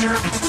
Yeah.